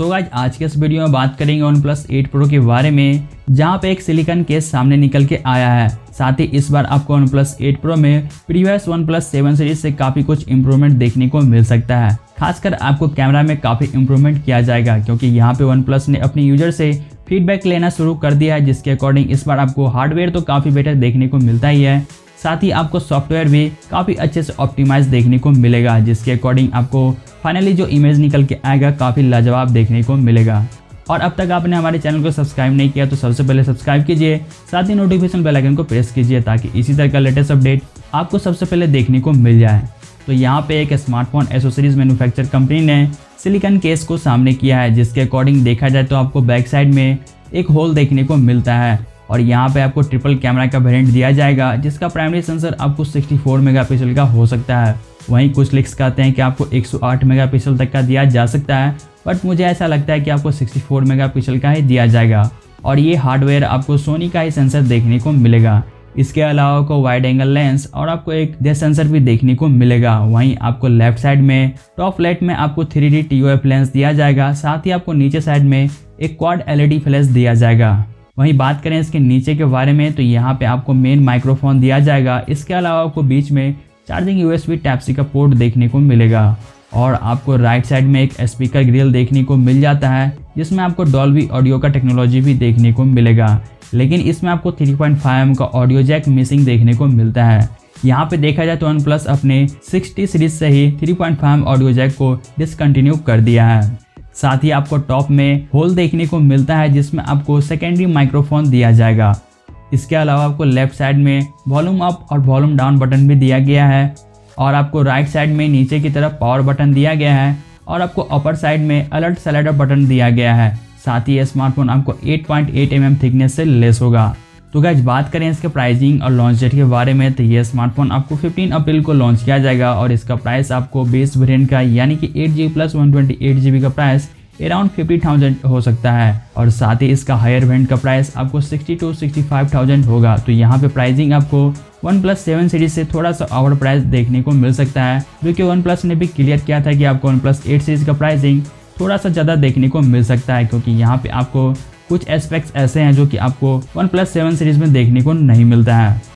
So guys आज के इस वीडियो में बात करेंगे वन प्लस एट प्रो के बारे में, जहाँ पे एक सिलिकॉन केस सामने निकल के आया है। साथ ही इस बार आपको वन प्लस एट प्रो में previous OnePlus seven series से काफ़ी कुछ इंप्रूवमेंट देखने को मिल सकता है। खासकर आपको कैमरा में काफ़ी इंप्रूवमेंट किया जाएगा, क्योंकि यहाँ पे वन प्लस ने अपने यूज़र से फीडबैक लेना शुरू कर दिया है, जिसके अकॉर्डिंग इस बार आपको हार्डवेयर तो काफ़ी बेटर देखने को मिलता ही है। साथ ही आपको सॉफ्टवेयर भी काफ़ी अच्छे से ऑप्टिमाइज देखने को मिलेगा, जिसके अकॉर्डिंग आपको फाइनली जो इमेज निकल के आएगा, काफ़ी लाजवाब देखने को मिलेगा। और अब तक आपने हमारे चैनल को सब्सक्राइब नहीं किया तो सबसे पहले सब्सक्राइब कीजिए, साथ ही नोटिफिकेशन बेल आइकन को प्रेस कीजिए, ताकि इसी तरह का लेटेस्ट अपडेट आपको सबसे पहले देखने को मिल जाए। तो यहाँ पे एक स्मार्टफ़ोन एसोसरीज मैन्युफैक्चर कंपनी ने सिलिकन केस को सामने किया है, जिसके अकॉर्डिंग देखा जाए तो आपको बैक साइड में एक होल देखने को मिलता है। और यहाँ पे आपको ट्रिपल कैमरा का वेरिएंट दिया जाएगा, जिसका प्राइमरी सेंसर आपको 64 मेगापिक्सल का हो सकता है। वहीं कुछ लिख्स कहते हैं कि आपको 108 मेगापिक्सल तक का दिया जा सकता है बट मुझे ऐसा लगता है कि आपको 64 मेगापिक्सल का ही दिया जाएगा। और ये हार्डवेयर आपको सोनी का ही सेंसर देखने को मिलेगा। इसके अलावा आपको वाइड एंगल लेंस और आपको एक डे सेंसर भी देखने को मिलेगा। वहीं आपको लेफ़्ट साइड में टॉप लाइट में आपको थ्री डी लेंस दिया जाएगा। साथ ही आपको नीचे साइड में एक क्वाड एलईडी फ्लैश दिया जाएगा। वहीं बात करें इसके नीचे के बारे में तो यहाँ पे आपको मेन माइक्रोफोन दिया जाएगा। इसके अलावा आपको बीच में चार्जिंग यूएसबी टाइप सी का पोर्ट देखने को मिलेगा और आपको राइट साइड में एक स्पीकर ग्रिल देखने को मिल जाता है, जिसमें आपको डॉल्बी ऑडियो का टेक्नोलॉजी भी देखने को मिलेगा। लेकिन इसमें आपको 3.5 पॉइंट का ऑडियो जैक मिसिंग देखने को मिलता है। यहाँ पे देखा जाए तो वन प्लस अपने 60 सीरीज़ से ही 3.5 ऑडियो जैक को डिसकंटिन्यू कर दिया है। साथ ही आपको टॉप में होल देखने को मिलता है, जिसमें आपको सेकेंडरी माइक्रोफोन दिया जाएगा। इसके अलावा आपको लेफ़्ट साइड में वॉल्यूम अप और वॉल्यूम डाउन बटन भी दिया गया है और आपको राइट साइड में नीचे की तरफ़ पावर बटन दिया गया है और आपको अपर साइड में अलर्ट सेलेडर बटन दिया गया है। साथ ही ये स्मार्टफ़ोन आपको 8.8 पॉइंट mm थिकनेस से लेस होगा। तो गैज बात करें इसके प्राइसिंग और लॉन्च डेट के बारे में तो ये स्मार्टफ़ोन आपको 15 अप्रैल को लॉन्च किया जाएगा और इसका प्राइस आपको बेस वेरिएंट का, यानी कि eight G plus one twenty का प्राइस अराउंड फिफ्टी थाउज़ेंड हो सकता है। और साथ ही इसका हायर वेरिएंट का प्राइस आपको sixty to sixty five thousand होगा। तो यहाँ पे प्राइसिंग आपको वन प्लस सेवन सीरीज़ से थोड़ा सा ओवर प्राइस देखने को मिल सकता है, जो कि वन प्लस ने भी क्लियर किया था कि आपको वन प्लस एट सीरीज़ का प्राइसिंग थोड़ा सा ज़्यादा देखने को मिल सकता है, क्योंकि यहाँ पे आपको कुछ एस्पेक्ट्स ऐसे हैं जो कि आपको वन प्लस सेवन सीरीज़ में देखने को नहीं मिलता है।